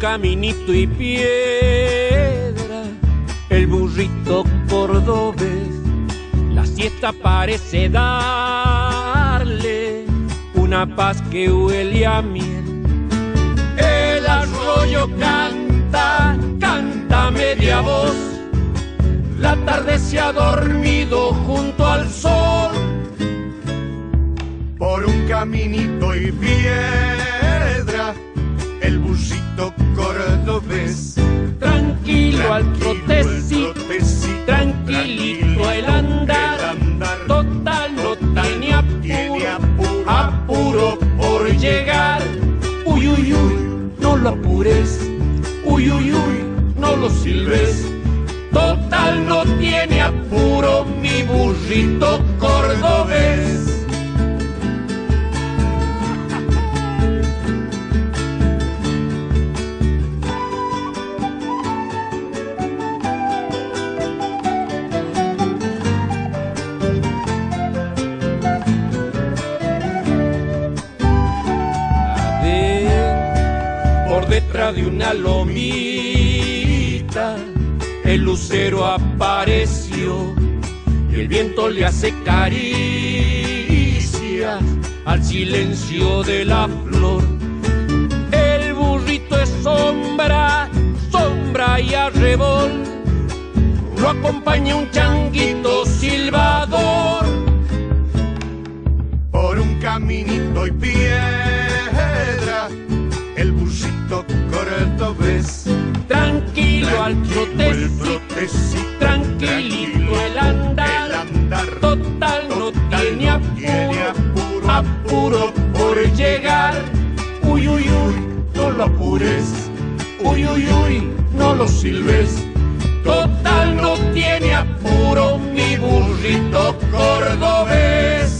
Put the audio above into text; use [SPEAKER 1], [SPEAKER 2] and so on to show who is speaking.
[SPEAKER 1] caminito y piedra, el burrito cordobés, la siesta parece darle una paz que huele a miel. Canta, canta media voz, la tarde se ha dormido junto al sol.
[SPEAKER 2] Por un caminito y piedra, el busito cordobés.
[SPEAKER 1] Tranquilo al
[SPEAKER 2] Tranquilo
[SPEAKER 1] trotecito, tranquilito el andar, total no tiene apuro,
[SPEAKER 2] apuro
[SPEAKER 1] por llegar. Lo apures, uy, uy, uy, no lo silbes. Total no tiene apuro mi burrito cordobés. Detrás de una lomita, el lucero apareció y el viento le hace caricias al silencio de la flor. El burrito es sombra, sombra y arrebol, lo acompaña un changuito silbador.
[SPEAKER 2] por un caminito y piedra, el busito El
[SPEAKER 1] tranquilito el andar,
[SPEAKER 2] el andar,
[SPEAKER 1] total no tiene apuro,
[SPEAKER 2] tiene apuro,
[SPEAKER 1] apuro por llegar. Uy, uy, uy, no lo apures, uy, uy, uy, no lo silbes. Total no tiene apuro mi burrito cordobés.